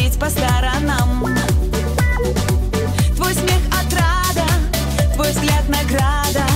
смотреть по сторонам. Твой смех отрада, твой взгляд награда.